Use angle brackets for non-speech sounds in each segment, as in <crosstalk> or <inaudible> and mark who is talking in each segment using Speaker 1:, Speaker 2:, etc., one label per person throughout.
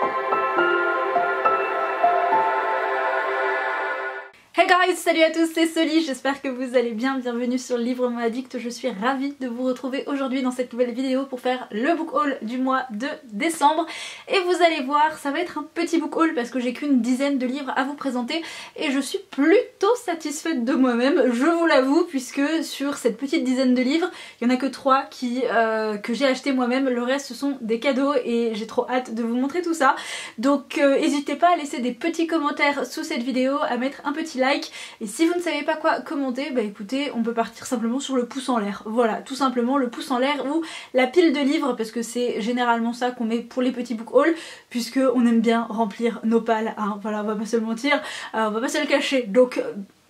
Speaker 1: Thank you. Guys, salut à tous, c'est Soli, j'espère que vous allez bien, bienvenue sur Livre Mon Addict, je suis ravie de vous retrouver aujourd'hui dans cette nouvelle vidéo pour faire le book haul du mois de décembre. Et vous allez voir, ça va être un petit book haul parce que j'ai qu'une dizaine de livres à vous présenter et je suis plutôt satisfaite de moi-même, je vous l'avoue, puisque sur cette petite dizaine de livres, il n'y en a que trois qui, euh, que j'ai acheté moi-même, le reste ce sont des cadeaux et j'ai trop hâte de vous montrer tout ça, donc euh, n'hésitez pas à laisser des petits commentaires sous cette vidéo, à mettre un petit like et si vous ne savez pas quoi commenter, bah écoutez, on peut partir simplement sur le pouce en l'air. Voilà, tout simplement le pouce en l'air ou la pile de livres parce que c'est généralement ça qu'on met pour les petits book hauls puisque on aime bien remplir nos pales. Hein. Voilà, on va pas se le mentir, euh, on va pas se le cacher. Donc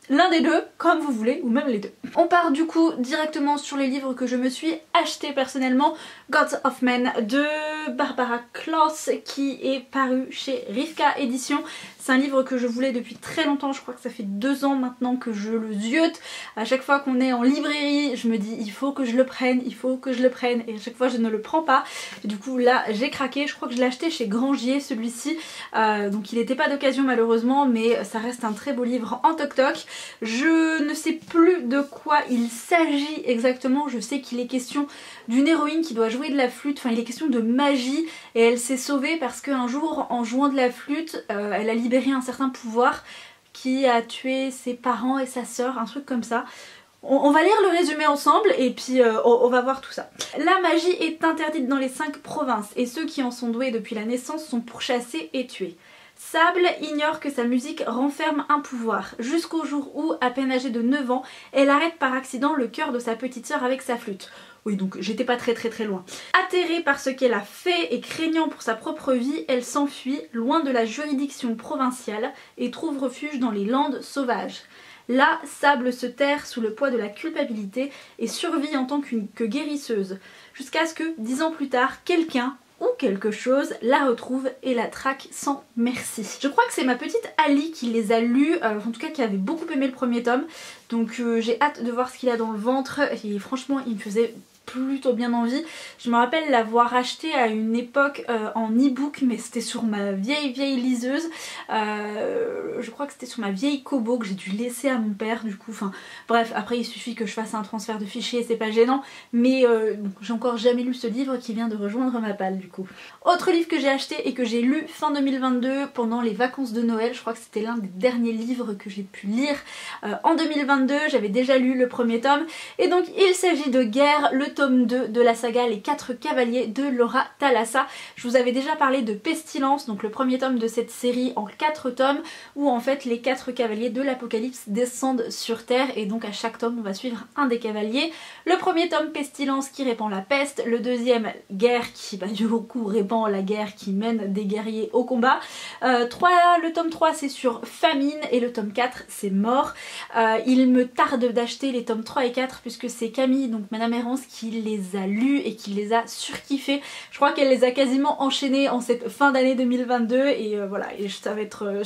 Speaker 1: l'un des deux, comme vous voulez, ou même les deux. On part du coup directement sur les livres que je me suis acheté personnellement. Gods of Men de Barbara Kloss qui est paru chez Rivka Édition. C'est un livre que je voulais depuis très longtemps, je crois que ça fait deux ans maintenant que je le ziote. À chaque fois qu'on est en librairie, je me dis il faut que je le prenne, il faut que je le prenne et à chaque fois je ne le prends pas. du coup là j'ai craqué, je crois que je l'ai acheté chez Grangier celui-ci. Euh, donc il n'était pas d'occasion malheureusement mais ça reste un très beau livre en toc toc. Je ne sais plus de quoi il s'agit exactement, je sais qu'il est question d'une héroïne qui doit jouer de la flûte, enfin il est question de magie et elle s'est sauvée parce qu'un jour en jouant de la flûte euh, elle a libéré un certain pouvoir qui a tué ses parents et sa sœur, un truc comme ça. On, va lire le résumé ensemble et puis euh, on, va voir tout ça. La magie est interdite dans les 5 provinces et ceux qui en sont doués depuis la naissance sont pourchassés et tués. Sable ignore que sa musique renferme un pouvoir, jusqu'au jour où, à peine âgée de 9 ans, elle arrête par accident le cœur de sa petite sœur avec sa flûte. Oui, donc j'étais pas très très très loin. Atterrée par ce qu'elle a fait et craignant pour sa propre vie, elle s'enfuit loin de la juridiction provinciale et trouve refuge dans les landes sauvages. Là, Sable se terre sous le poids de la culpabilité et survit en tant que guérisseuse, jusqu'à ce que, dix ans plus tard, quelqu'un ou quelque chose la retrouve et la traque sans merci. Je crois que c'est ma petite Ali qui les a lus, euh, en tout cas qui avait beaucoup aimé le premier tome, donc euh, j'ai hâte de voir ce qu'il a dans le ventre et franchement il me faisait plutôt bien envie. Je me rappelle l'avoir acheté à une époque euh, en e-book mais c'était sur ma vieille vieille liseuse. Euh, je crois que c'était sur ma vieille Kobo que j'ai dû laisser à mon père du coup. Enfin bref après il suffit que je fasse un transfert de fichiers c'est pas gênant mais euh, j'ai encore jamais lu ce livre qui vient de rejoindre ma palle du coup. Autre livre que j'ai acheté et que j'ai lu fin 2022 pendant les vacances de Noël. Je crois que c'était l'un des derniers livres que j'ai pu lire en 2022. J'avais déjà lu le premier tome et donc il s'agit de Guerre, le tome 2 de la saga Les 4 cavaliers de Laura Thalassa. Je vous avais déjà parlé de Pestilence, donc le premier tome de cette série en 4 tomes, où en fait les 4 cavaliers de l'apocalypse descendent sur Terre et donc à chaque tome on va suivre un des cavaliers. Le premier tome Pestilence qui répand la peste, le deuxième Guerre qui bah, du coup répand la guerre qui mène des guerriers au combat. Euh, le tome 3 c'est sur Famine et le tome 4 c'est Mort. Euh, il me tarde d'acheter les tomes 3 et 4 puisque c'est Camille, donc Madame Errance, qui les a lus et qui les a surkiffés. Je crois qu'elle les a quasiment enchaînés en cette fin d'année 2022 et euh, voilà, et ça va être... Euh,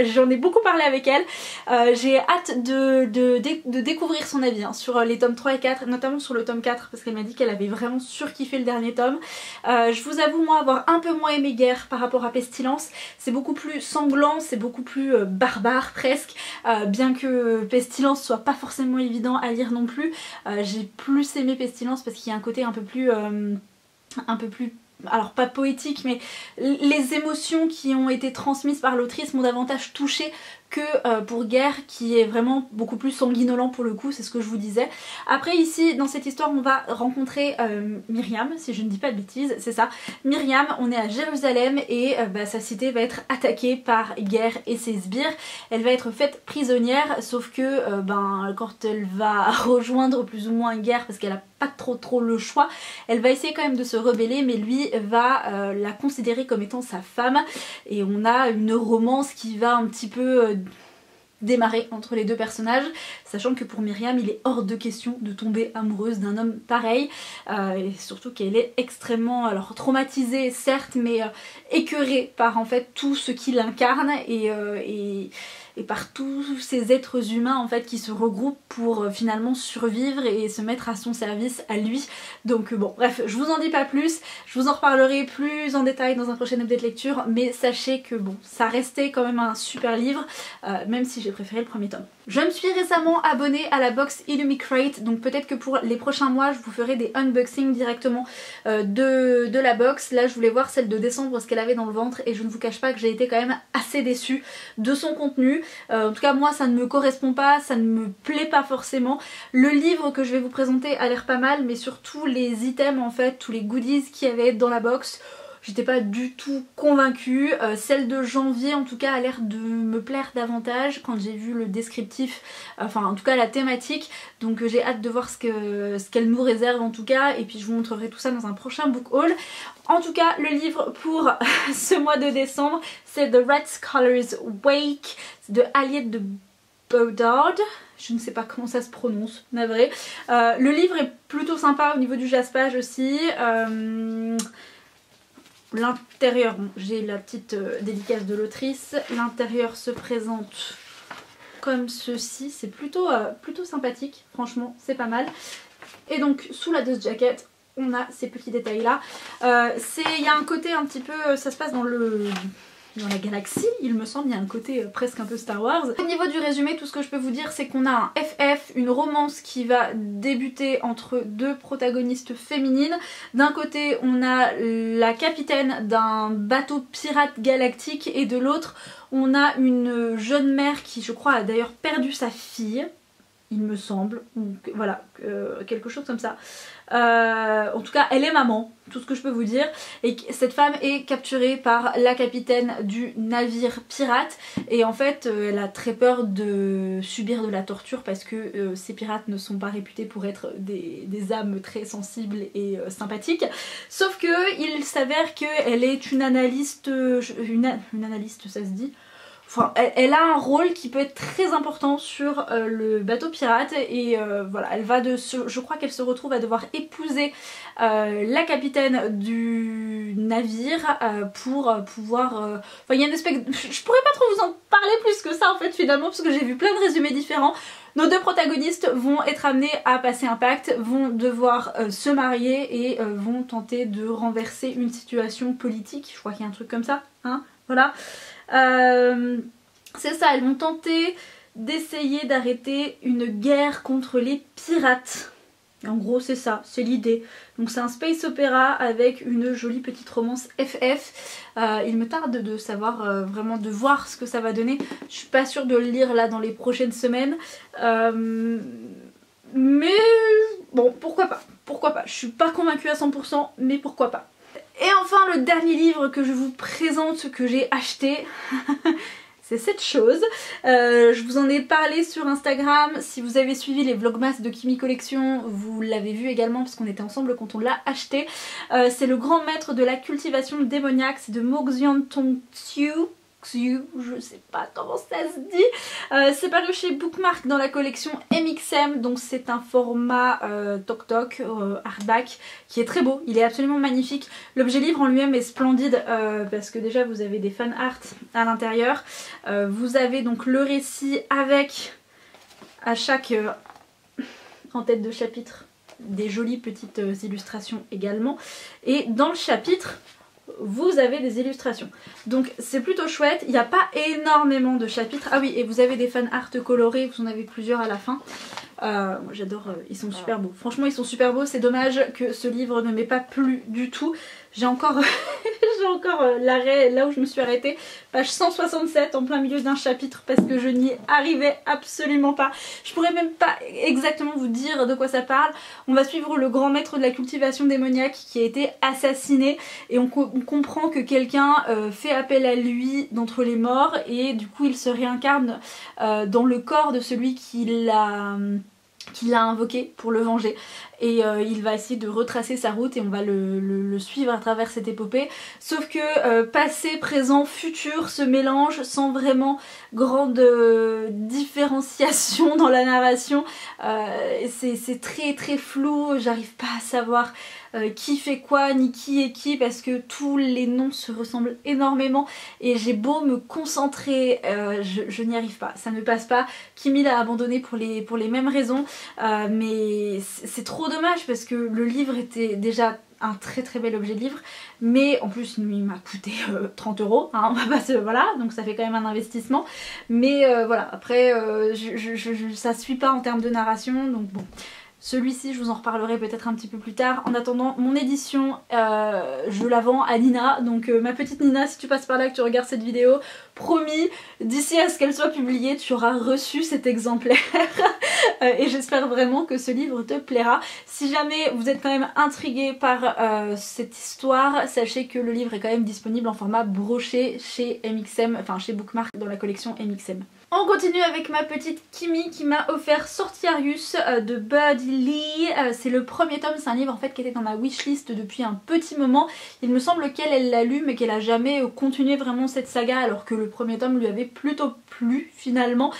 Speaker 1: j'en ai, beaucoup parlé avec elle. Euh, j'ai hâte de, de, découvrir son avis hein, sur les tomes 3 et 4, notamment sur le tome 4 parce qu'elle m'a dit qu'elle avait vraiment surkiffé le dernier tome. je vous avoue moi avoir un peu moins aimé Guerre par rapport à Pestilence. C'est beaucoup plus sanglant, c'est beaucoup plus barbare presque, bien que Pestilence soit pas forcément évident à lire non plus. J'ai plus aimé Pestilence parce qu'il y a un côté un peu plus... Euh, un peu plus alors pas poétique mais les émotions qui ont été transmises par l'autrice m'ont davantage touchée que euh, pour Guerre qui est vraiment beaucoup plus sanguinolent pour le coup, c'est ce que je vous disais. Après ici dans cette histoire on va rencontrer euh, Myriam, si je ne dis pas de bêtises, c'est ça. Myriam, on est à Jérusalem et euh, bah, sa cité va être attaquée par Guerre et ses sbires. Elle va être faite prisonnière sauf que ben, quand elle va <laughs> rejoindre plus ou moins Guerre parce qu'elle a pas trop trop le choix, elle va essayer quand même de se rebeller mais lui va la considérer comme étant sa femme et on a une romance qui va un petit peu démarrer entre les deux personnages, sachant que pour Myriam il est hors de question de tomber amoureuse d'un homme pareil, euh, et surtout qu'elle est extrêmement alors traumatisée certes, mais euh, écœurée par en fait tout ce qu'il incarne et, euh, et et par tous ces êtres humains en fait qui se regroupent pour euh, finalement survivre et se mettre à son service à lui. Donc euh, bon bref, je vous en dis pas plus, je vous en reparlerai plus en détail dans un prochain update lecture, mais sachez que bon, ça restait quand même un super livre, même si j'ai préféré le premier tome. Je me suis récemment abonnée à la box Illumicrate, donc peut-être que pour les prochains mois je vous ferai des unboxings directement de, de la box. Là je voulais voir celle de décembre, ce qu'elle avait dans le ventre et je ne vous cache pas que j'ai été quand même assez déçue de son contenu. Euh, en tout cas moi ça ne me correspond pas, ça ne me plaît pas forcément. Le livre que je vais vous présenter a l'air pas mal mais surtout les items en fait, tous les goodies qu'il y avait dans la box j'étais pas du tout convaincue. Euh, celle de janvier en tout cas a l'air de me plaire davantage quand j'ai vu le descriptif, enfin en tout cas la thématique. Donc euh, j'ai hâte de voir ce qu'elle ce nous réserve en tout cas et puis je vous montrerai tout ça dans un prochain book haul. En tout cas le livre pour <laughs> ce mois de décembre c'est The Red Scholars Wake de Aliette de Baudard je ne sais pas comment ça se prononce, navré. Euh, le livre est plutôt sympa au niveau du jaspage aussi. Euh, L'intérieur, j'ai la petite euh, dédicace de l'autrice. L'intérieur se présente comme ceci. C'est plutôt, euh, plutôt sympathique, franchement, c'est pas mal. Et donc, sous la dust jacket, on a ces petits détails là. Euh, il y a un côté un petit peu, ça se passe dans le dans la galaxie, il me semble, il y a un côté euh, presque un peu Star Wars. Au niveau du résumé, tout ce que je peux vous dire, c'est qu'on a un FF, une romance qui va débuter entre deux protagonistes féminines. D'un côté, on a la capitaine d'un bateau pirate galactique et de l'autre, on a une jeune mère qui, je crois, a d'ailleurs perdu sa fille il me semble, voilà, euh, quelque chose comme ça. Euh, en tout cas, elle est maman, tout ce que je peux vous dire. Et cette femme est capturée par la capitaine du navire pirate. Et en fait, euh, elle a très peur de subir de la torture parce que ces pirates ne sont pas réputés pour être des, âmes très sensibles et sympathiques. Sauf que il s'avère qu'elle est une analyste, une analyste ça se dit, elle, a un rôle qui peut être très important sur euh, le bateau pirate et euh, voilà, elle va de, je crois qu'elle se retrouve à devoir épouser euh, la capitaine du navire pour pouvoir, enfin il y a une espèce, je pourrais pas trop vous en parler plus que ça en fait finalement parce que j'ai vu plein de résumés différents. Nos deux protagonistes vont être amenés à passer un pacte, vont devoir se marier et vont tenter de renverser une situation politique. Je crois qu'il y a un truc comme ça, hein, voilà. Euh, c'est ça, elles vont tenter d'essayer d'arrêter une guerre contre les pirates. En gros c'est ça, c'est l'idée. Donc c'est un space opéra avec une jolie petite romance FF. Euh, il me tarde de savoir euh, vraiment de voir ce que ça va donner. Je suis pas sûre de le lire là dans les prochaines semaines. mais bon pourquoi pas, pourquoi pas. Je suis pas convaincue à 100% mais pourquoi pas. Et enfin le dernier livre que je vous présente que j'ai acheté <laughs> c'est cette chose. Euh, je vous en ai parlé sur Instagram. Si vous avez suivi les vlogmas de Kimi Collection, vous l'avez vu également parce qu'on était ensemble quand on l'a acheté. Euh, c'est le grand maître de la cultivation démoniaque, c'est de Moxian Tong Je sais pas comment ça se dit. Euh, c'est paru chez Bookmark dans la collection MXM, donc c'est un format euh, Tok Tok, euh, hardback, qui est très beau, il est absolument magnifique. L'objet livre en lui-même est splendide parce que déjà vous avez des fan art à l'intérieur. vous avez donc le récit avec à chaque en tête de chapitre des jolies petites illustrations également. Et dans le chapitre, vous avez des illustrations. Donc c'est plutôt chouette, il n'y a pas énormément de chapitres. Ah oui, et vous avez des fan art colorés, vous en avez plusieurs à la fin. Euh, J'adore, euh, ils sont super beaux. Franchement, ils sont super beaux. C'est dommage que ce livre ne m'ait pas plu du tout. <laughs> J'ai encore, euh, l'arrêt là où je me suis arrêtée, page 167 en plein milieu d'un chapitre parce que je n'y arrivais absolument pas. Je pourrais même pas exactement vous dire de quoi ça parle. On va suivre le grand maître de la cultivation démoniaque qui a été assassiné et on, comprend que quelqu'un euh, fait appel à lui d'entre les morts et du coup il se réincarne dans le corps de celui qui l'a qui l'a invoqué pour le venger. Et il va essayer de retracer sa route et on va le, suivre à travers cette épopée. Sauf que passé, présent, futur se mélangent sans vraiment grande différenciation <laughs> dans la narration. C'est très très flou, j'arrive pas à savoir euh, qui fait quoi, ni qui est qui, parce que tous les noms se ressemblent énormément et j'ai beau me concentrer, euh, je, n'y arrive pas, ça ne passe pas. Kimi l'a abandonné pour les, pour les mêmes raisons, euh, mais c'est trop dommage parce que le livre était déjà un très très bel objet de livre mais en plus il m'a coûté 30 euros hein, on va pas se... voilà donc ça fait quand même un investissement. Mais voilà après je, je, ça suit pas en termes de narration donc bon celui-ci, je vous en reparlerai peut-être un petit peu plus tard. En attendant, mon édition, euh, je la vends à Nina. Donc euh, ma petite Nina, si tu passes par là que tu regardes cette vidéo, promis, d'ici à ce qu'elle soit publiée, tu auras reçu cet exemplaire. <laughs> Euh, et j'espère vraiment que ce livre te plaira. Si jamais vous êtes quand même intrigué par cette histoire, sachez que le livre est quand même disponible en format broché chez MXM, enfin chez Bookmark dans la collection MXM. On continue avec ma petite Kimi qui m'a offert Sortiarius euh, de Buddy Lee. Euh, c'est le premier tome, c'est un livre en fait qui était dans ma wishlist depuis un petit moment. Il me semble qu'elle elle l'a lu mais qu'elle a jamais euh, continué vraiment cette saga alors que le premier tome lui avait plutôt plu finalement.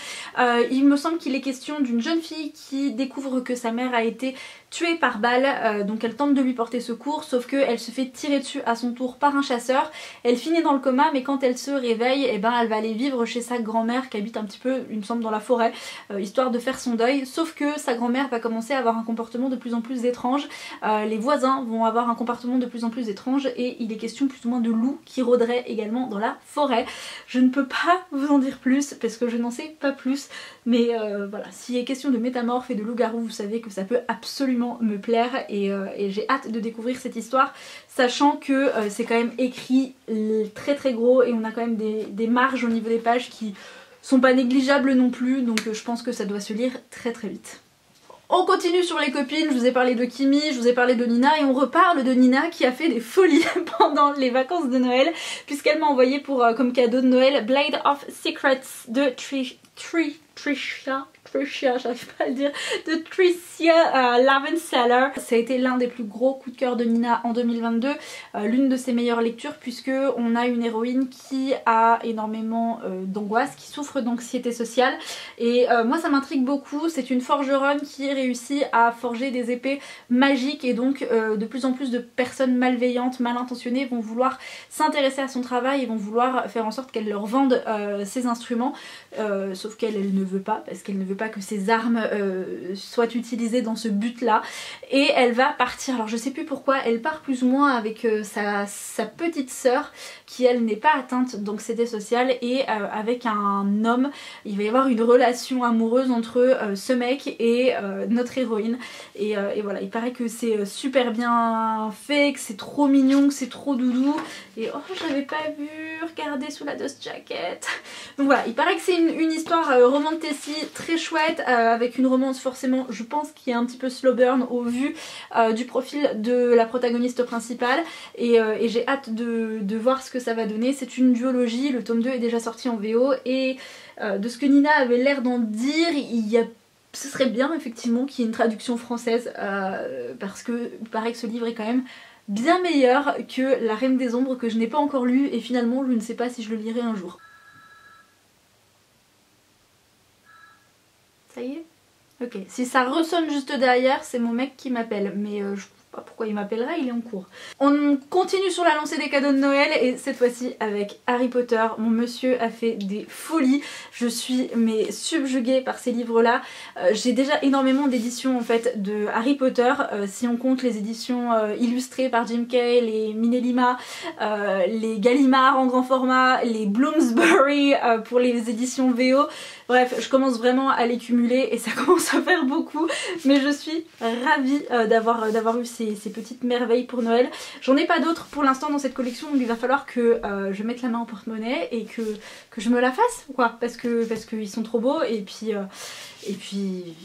Speaker 1: il me semble qu'il est question d'une jeune fille qui découvre que sa mère a été tuée par balle, donc elle tente de lui porter secours, sauf qu'elle se fait tirer dessus à son tour par un chasseur. Elle finit dans le coma, mais quand elle se réveille, eh ben, elle va aller vivre chez sa grand-mère qui habite un petit peu, il me semble, dans la forêt, euh, histoire de faire son deuil. Sauf que sa grand-mère va commencer à avoir un comportement de plus en plus étrange. Euh, les voisins vont avoir un comportement de plus en plus étrange et il est question plus ou moins de loups qui rôderaient également dans la forêt. Je ne peux pas <laughs> vous en dire plus parce que je n'en sais pas plus, mais voilà, s'il est question de métamorphes et de loups-garous, vous savez que ça peut absolument me plaire euh, et, j'ai hâte de découvrir cette histoire sachant que euh, c'est quand même écrit très très gros et on a quand même des, marges au niveau des pages qui sont pas négligeables non plus donc euh, je pense que ça doit se lire très très vite. On continue sur les copines, je vous ai parlé de Kimi, je vous ai parlé de Nina et on reparle de Nina qui a fait des folies <laughs> pendant les vacances de Noël puisqu'elle m'a envoyé pour comme cadeau de Noël Blade of Secrets de Trish, Trisha <laughs> j'arrive pas à le dire, de Tricia euh, Seller. Ça a été l'un des plus gros coups de cœur de Nina en 2022, euh, l'une de ses meilleures lectures puisque on a une héroïne qui a énormément euh, d'angoisse, qui souffre d'anxiété sociale. Et euh, moi ça m'intrigue beaucoup, c'est une forgeronne qui réussit à forger des épées magiques et donc de plus en plus de personnes malveillantes, mal intentionnées vont vouloir s'intéresser à son travail et vont vouloir faire en sorte qu'elle leur vende ses instruments, sauf qu'elle elle ne veut pas parce qu'elle ne veut pas que ses armes euh, soient utilisées dans ce but là et elle va partir. Alors je sais plus pourquoi. Elle part plus ou moins avec euh, sa, petite sœur qui elle n'est pas atteinte d'anxiété sociale. Et euh, avec un homme il va y avoir une relation amoureuse entre ce mec et notre héroïne. Et, voilà. Il paraît que c'est super bien fait que c'est trop mignon que c'est trop doudou. Et oh j'avais pas vu. Regarder sous la dust jacket. Donc voilà. Il paraît que c'est une, une, histoire romantique très chouette euh, avec une romance forcément je pense qui est un petit peu slow burn au vu euh, du profil de la protagoniste principale et, euh, j'ai hâte de, voir ce que ça va donner. C'est une duologie, le tome 2 est déjà sorti en VO et de ce que Nina avait l'air d'en dire, il y a ce serait bien effectivement qu'il y ait une traduction française parce que paraît que ce livre est quand même bien meilleur que La Reine des Ombres que je n'ai pas encore lu et finalement je ne sais pas si je le lirai un jour. Ça y est. Ok, si ça ressonne juste derrière, c'est mon mec qui m'appelle, mais euh, je pourquoi il m'appellerait, il est en cours. On continue sur la lancée des cadeaux de Noël et cette fois-ci avec Harry Potter. Mon monsieur a fait des folies. Je suis mais subjuguée par ces livres-là. Euh, j'ai déjà énormément d'éditions en fait de Harry Potter. Euh, si on compte les éditions euh, illustrées par Jim Kay, les Minelima, les Gallimard en grand format, les Bloomsbury pour les éditions VO. Bref, je commence vraiment à les cumuler et ça <laughs> commence à faire beaucoup. Mais je suis ravie d'avoir d'avoir eu ces ces, petites merveilles pour Noël. J'en ai pas d'autres pour l'instant dans cette collection donc il va falloir que euh, je mette la main au porte-monnaie et que, que je me la fasse quoi parce que parce qu'ils sont trop beaux et puis, euh, et puis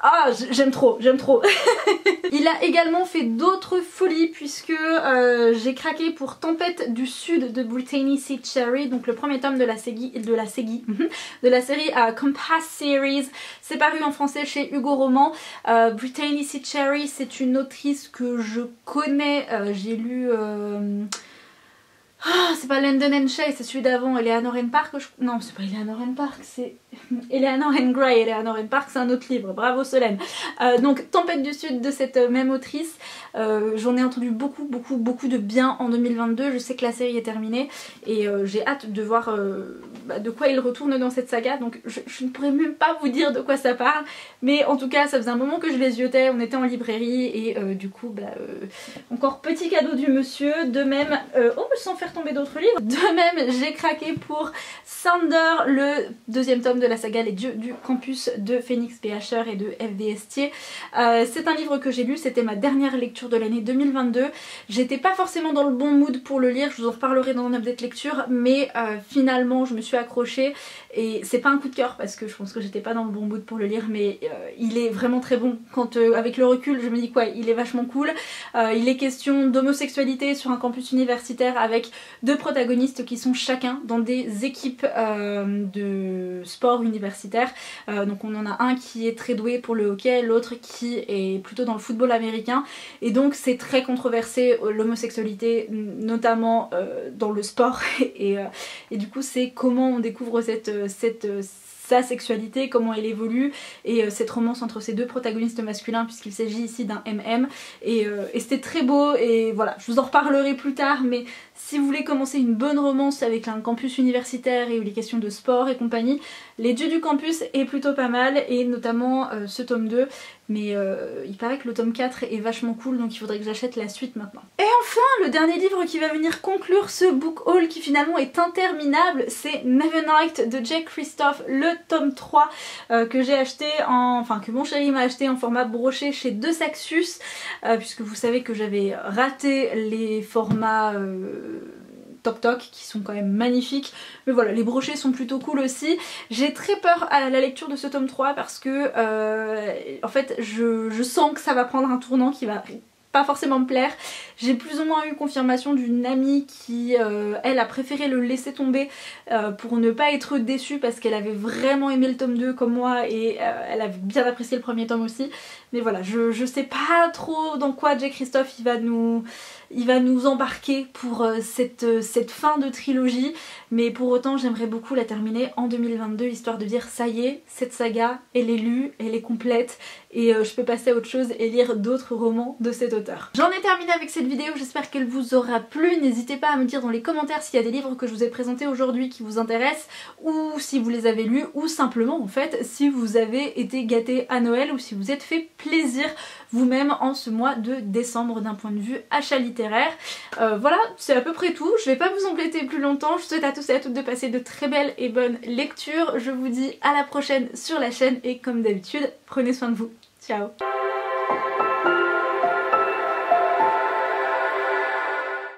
Speaker 1: Ah, j'aime trop, j'aime trop. <laughs> il a également fait d'autres folies puisque euh, j'ai craqué pour Tempête du Sud de Brittany C. Cherry, donc le premier tome de la, série, de la, série, <laughs> de la série euh, Compass Series. C'est paru en français chez Hugo Roman. Euh, Brittany C. Cherry, c'est une autrice que je connais. j'ai lu... Ah, c'est pas London and Shay, c'est celui d'avant, Eleanor Park. Non, c'est pas Eleanor Park, c'est <laughs> Eleanor and Gray. Eleanor and Park, c'est un autre livre. Bravo Solène. Euh, donc, Tempête du Sud de cette même autrice. Euh, j'en ai entendu beaucoup, beaucoup, beaucoup de bien en 2022. Je sais que la série est terminée et euh, j'ai hâte de voir bah, de quoi il retourne dans cette saga. Donc, je, ne pourrais même pas vous dire de quoi ça parle. Mais en tout cas, ça faisait un moment que je les yeutais. On était en librairie et du coup, bah, encore petit cadeau du monsieur. De même, oh, sans faire tomber d'autres livres. De même, j'ai craqué pour Sander, le deuxième tome de la saga Les Dieux du Campus de Phoenix Asher et de F.D. Estier. Euh, c'est un livre que j'ai lu, c'était ma dernière lecture de l'année 2022. J'étais pas forcément dans le bon mood pour le lire, je vous en reparlerai dans un update lecture, mais euh, finalement je me suis accrochée et c'est pas un coup de cœur parce que je pense que j'étais pas dans le bon mood pour le lire, mais euh, il est vraiment très bon. Quand avec le recul, je me dis quoi, il est vachement cool. il est question d'homosexualité sur un campus universitaire avec deux protagonistes qui sont chacun dans des équipes de sport universitaire. Euh, donc on en a un qui est très doué pour le hockey, l'autre qui est plutôt dans le football américain. Et donc c'est très controversé euh, l'homosexualité, notamment euh, dans le sport. <laughs> et, du coup c'est comment on découvre cette sa sexualité, comment elle évolue et cette romance entre ces deux protagonistes masculins puisqu'il s'agit ici d'un MM et, c'était très beau et voilà je vous en reparlerai plus tard mais si vous voulez commencer une bonne romance avec un campus universitaire et les questions de sport et compagnie, Les Dieux du Campus est plutôt pas mal et notamment euh, ce tome 2 mais euh, il paraît que le tome 4 est vachement cool donc il faudrait que j'achète la suite maintenant. Et enfin le dernier livre qui va venir conclure ce book haul qui finalement est interminable c'est Nevernight de Jack Christophe le tome 3 euh, que j'ai acheté en... enfin que mon chéri m'a acheté en format broché chez De Saxus puisque vous savez que j'avais raté les formats Toc Toc qui sont quand même magnifiques. Mais voilà, les brochets sont plutôt cool aussi. J'ai très peur à la lecture de ce tome 3 parce que euh, en fait je sens que ça va prendre un tournant qui va forcément me plaire. J'ai plus ou moins eu confirmation d'une amie qui, euh, elle, a préféré le laisser tomber euh, pour ne pas être déçue parce qu'elle avait vraiment aimé le tome 2 comme moi et euh, elle avait bien apprécié le premier tome aussi. Mais voilà, je, je sais pas trop dans quoi Jay Christophe il va nous, il va nous embarquer pour cette, cette fin de trilogie. Mais pour autant, j'aimerais beaucoup la terminer en 2022 histoire de dire ça y est, cette saga, elle est lue, elle est complète et je peux passer à autre chose et lire d'autres romans de cet auteur. J'en ai terminé avec cette vidéo, j'espère qu'elle vous aura plu. N'hésitez pas à me dire dans les commentaires s'il y a des livres que je vous ai présentés aujourd'hui qui vous intéressent ou si vous les avez lus ou simplement en fait si vous avez été gâté à Noël ou si vous êtes fait plaisir vous-même en ce mois de décembre d'un point de vue achat littéraire. Euh, voilà, c'est à peu près tout. Je vais pas vous embêter plus longtemps. Je souhaite à tous et à toutes de passer de très belles et bonnes lectures. Je vous dis à la prochaine sur la chaîne et comme d'habitude, prenez soin de vous. Ciao